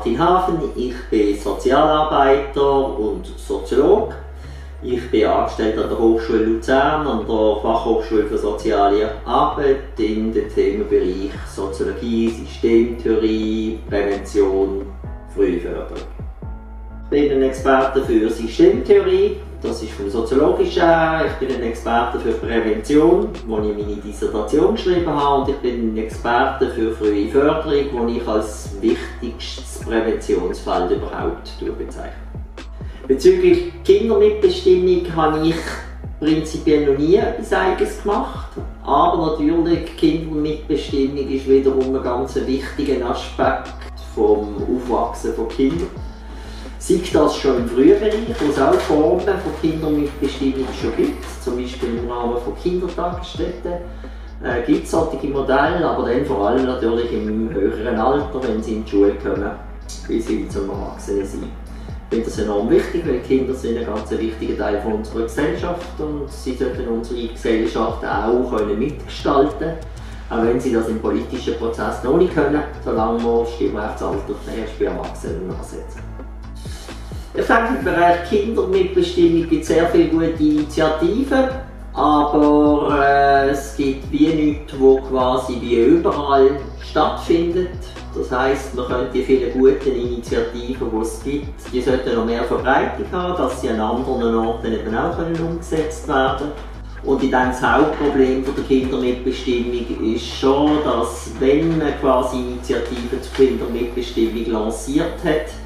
Martin Hafen, ich bin Sozialarbeiter und Soziologe. Ich bin angestellt an der Hochschule Luzern, an der Fachhochschule für Soziale Arbeit in dem Themenbereich Soziologie, Systemtheorie, Prävention, Frühförderung. Ich bin ein Experte für Systemtheorie, das ist vom Soziologischen her. Ich bin ein Experte für Prävention, wo ich meine Dissertation geschrieben habe. Und ich bin ein Experte für frühe Förderung, wo ich als wichtigstes Präventionsfeld überhaupt bezeichne. Bezüglich Kindermitbestimmung habe ich prinzipiell noch nie etwas Eigenes gemacht. Aber natürlich, Kindermitbestimmung ist wiederum ein ganz wichtiger Aspekt vom Aufwachsen von Kindern. Sei das schon im Frühbereich, wo es auch Formen von Kindermitbestimmung schon gibt, zum Beispiel im Rahmen von Kindertagesstätten, äh, gibt es solche Modelle, aber dann vor allem natürlich im höheren Alter, wenn sie in die Schule kommen, bis sie zum Erwachsenen sind. Ich finde das enorm wichtig, weil Kinder sind ein ganz wichtiger Teil von unserer Gesellschaft und sie sollten unsere Gesellschaft auch können mitgestalten auch wenn sie das im politischen Prozess noch nicht können, solange wir das Stimmrechtsalter erst bei Erwachsenen ansetzen. Ich denke, im Bereich Kindermitbestimmung gibt es sehr viele gute Initiativen, aber äh, es gibt wie nichts, wo quasi wie überall stattfindet. Das heisst, man könnte die vielen guten Initiativen, die es gibt, die sollten noch mehr Verbreitung haben, dass sie an anderen Orten eben auch können umgesetzt werden Und ich denke, das Hauptproblem der Kindermitbestimmung ist schon, dass wenn man quasi Initiativen zur Kindermitbestimmung lanciert hat,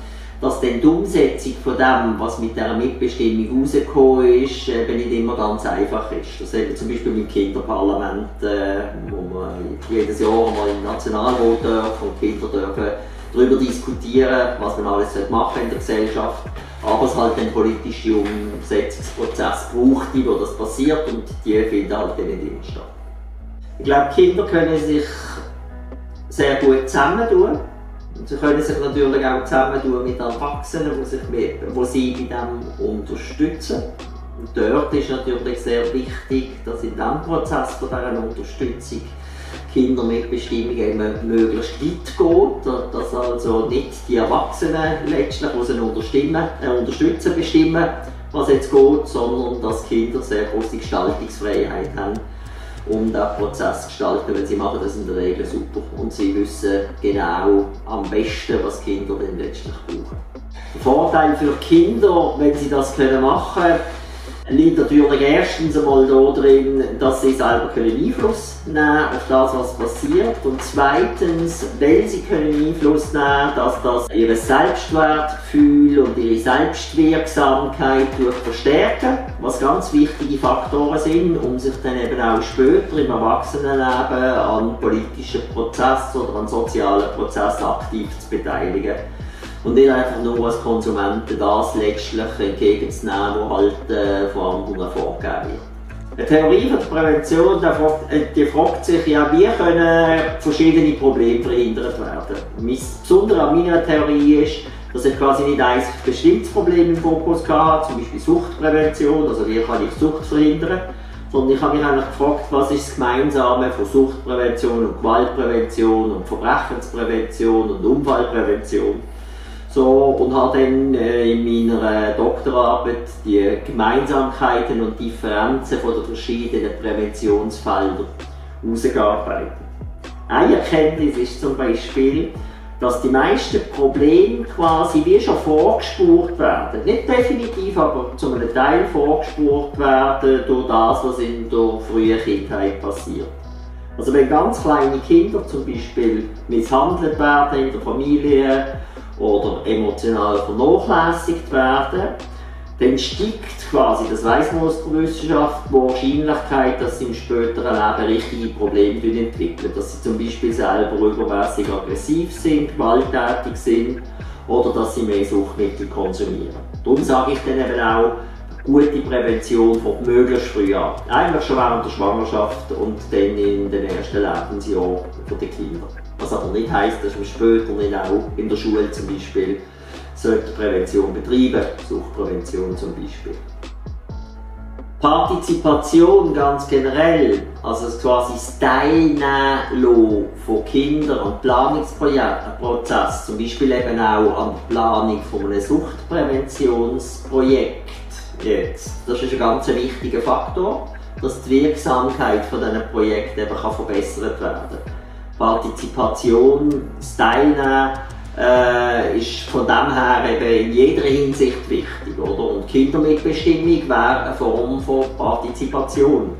dass dann die Umsetzung von dem, was mit dieser Mitbestimmung rausgekommen ist, eben nicht immer ganz einfach ist. Das eben zum Beispiel im Kinderparlament, äh, wo man jedes Jahr mal im Nationalrat darf und Kinder dürfen darüber diskutieren, was man alles machen in der Gesellschaft. Aber es halt einen politischen Umsetzungsprozess braucht, wo das passiert und die finden halt nicht statt. Ich glaube, Kinder können sich sehr gut zusammentun und sie können sich natürlich auch zusammentun mit Erwachsenen, die, sich mit, die sie bei dem unterstützen. Und dort ist natürlich sehr wichtig, dass in diesem Prozess von dieser Unterstützung Kindermitbestimmung eben möglichst weit geht, dass also nicht die Erwachsenen letztlich, die sie äh, unterstützen, bestimmen, was jetzt geht, sondern dass Kinder sehr große Gestaltungsfreiheit haben um den Prozess zu gestalten, weil sie machen das in der Regel super und sie wissen genau am besten, was Kinder dann letztlich brauchen. Der Vorteil für Kinder, wenn sie das machen können, liegt natürlich erstens einmal darin, dass sie selber können Einfluss nehmen auf das, was passiert. Und zweitens, weil sie können Einfluss nehmen, dass das ihr Selbstwertgefühl und ihre Selbstwirksamkeit verstärken, was ganz wichtige Faktoren sind, um sich dann eben auch später im Erwachsenenleben an politischen Prozessen oder an sozialen Prozessen aktiv zu beteiligen und nicht einfach nur als Konsumenten das letztlich entgegenzunehmen, was halt äh, von anderen vorgegeben wird. Eine Theorie von der Prävention äh, die fragt sich ja, wie können verschiedene Probleme verhindert werden. Das Besondere an meiner Theorie ist, dass ich quasi nicht ein bestimmtes Problem im Fokus hatte, zum Beispiel Suchtprävention, also wie kann ich Sucht verhindern, sondern ich habe mich eigentlich gefragt, was ist das Gemeinsame von Suchtprävention und Gewaltprävention und Verbrechensprävention und Unfallprävention. So, und habe dann äh, in meiner Doktorarbeit die Gemeinsamkeiten und Differenzen von den verschiedenen Präventionsfeldern herausgearbeitet. Eine Erkenntnis ist zum Beispiel, dass die meisten Probleme quasi wie schon vorgespurt werden. Nicht definitiv, aber zu einem Teil vorgespurt werden durch das, was in der frühen Kindheit passiert. Also wenn ganz kleine Kinder zum Beispiel misshandelt werden in der Familie oder emotional vernachlässigt werden, dann steigt quasi, das weiß man aus der Wissenschaft, die Wahrscheinlichkeit, dass sie im späteren Leben richtige Probleme entwickeln. Dass sie zum Beispiel selber übermäßig aggressiv sind, gewalttätig sind oder dass sie mehr Suchtmittel konsumieren. Darum sage ich dann eben auch, gute Prävention von möglichst früh an. Eigentlich schon während der Schwangerschaft und dann in den ersten Lebensjahren der Kinder. Was aber nicht heisst, dass man später nicht auch in der Schule zum Beispiel sollte Prävention betreiben, Suchtprävention zum Beispiel. Partizipation ganz generell, also quasi das Teilnehmen von Kindern am Planungsprozess, zum Beispiel eben auch an der Planung von einem Suchtpräventionsprojekt jetzt, das ist ein ganz wichtiger Faktor, dass die Wirksamkeit von diesen Projekten eben kann verbessert werden Partizipation, das Teilnehmen äh, ist von dem her eben in jeder Hinsicht wichtig. Oder? Und Kindermitbestimmung wäre eine Form von Partizipation.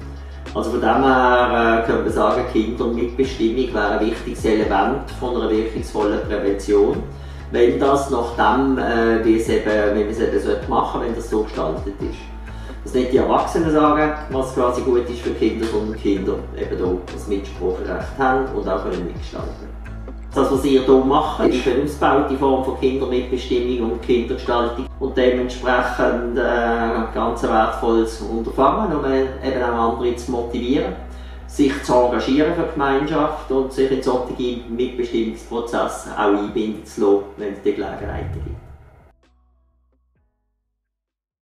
Also von dem her äh, könnte man sagen, Kindermitbestimmung wäre ein wichtiges Element von einer wirkungsvollen Prävention. Wenn das nach dem, äh, wie es eben, wenn man es eben machen sollte, wenn das so gestaltet ist. Dass nicht die Erwachsenen sagen, was quasi gut ist für Kinder, sondern Kinder eben auch das Mitspracherecht haben und auch können mitgestalten das, was ihr hier macht, ist eine ausgebaute Form von Kindermitbestimmung und Kindergestaltung und dementsprechend äh, ganz wertvolles Unterfangen, um eben auch andere zu motivieren, sich zu engagieren für die Gemeinschaft und sich in solche Mitbestimmungsprozesse auch einbinden zu lassen, wenn es die Gelegenheit gibt.